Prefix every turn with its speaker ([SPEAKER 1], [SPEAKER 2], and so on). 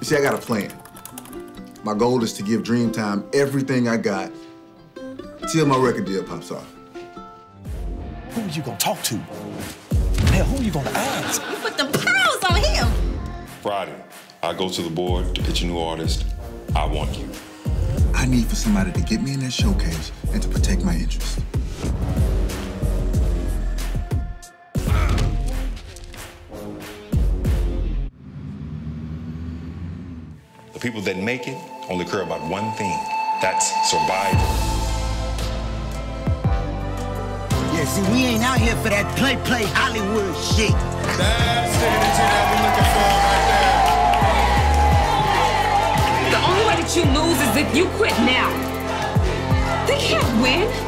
[SPEAKER 1] You see, I got a plan. My goal is to give Dreamtime everything I got till my record deal pops off.
[SPEAKER 2] Who are you gonna talk to? Hell, who are you gonna ask?
[SPEAKER 3] You put the pearls on him.
[SPEAKER 4] Friday, I go to the board to pitch a new artist. I want you.
[SPEAKER 1] I need for somebody to get me in that showcase and to protect my interests.
[SPEAKER 4] The people that make it only care about one thing. That's survival.
[SPEAKER 5] Yeah, see, we ain't out here for that play, play Hollywood shit.
[SPEAKER 6] That's the energy that we're looking for right there.
[SPEAKER 7] The only way that you lose is if you quit now. They can't win.